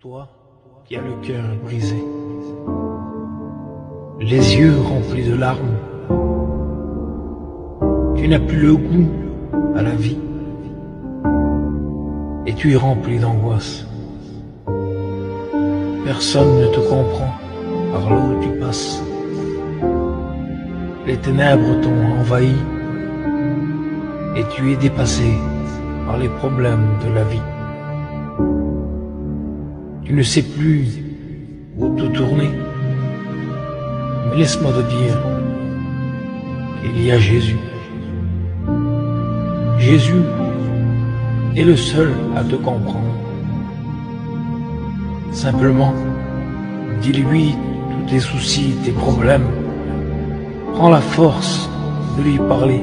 Toi qui as le cœur brisé, les yeux remplis de larmes, tu n'as plus le goût à la vie et tu es rempli d'angoisse. Personne ne te comprend par là où tu passes. Les ténèbres t'ont envahi et tu es dépassé par les problèmes de la vie. Tu ne sais plus où te tourner. Mais laisse-moi te dire qu'il y a Jésus. Jésus est le seul à te comprendre. Simplement, dis-lui tous tes soucis, tes problèmes. Prends la force de lui parler.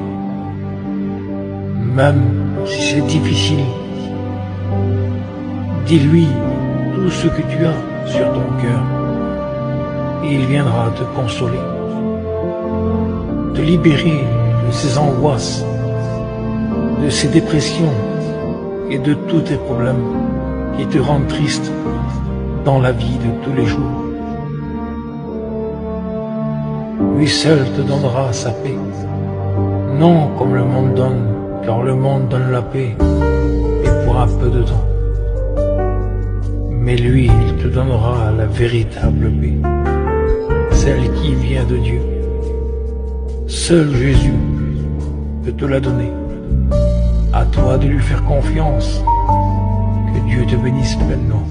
Même si c'est difficile, dis-lui ce que tu as sur ton cœur et il viendra te consoler, te libérer de ces angoisses, de ces dépressions et de tous tes problèmes qui te rendent triste dans la vie de tous les jours. Lui seul te donnera sa paix, non comme le monde donne, car le monde donne la paix, et pour un peu de temps mais lui, il te donnera la véritable paix, celle qui vient de Dieu. Seul Jésus peut te la donner. À toi de lui faire confiance. Que Dieu te bénisse pleinement.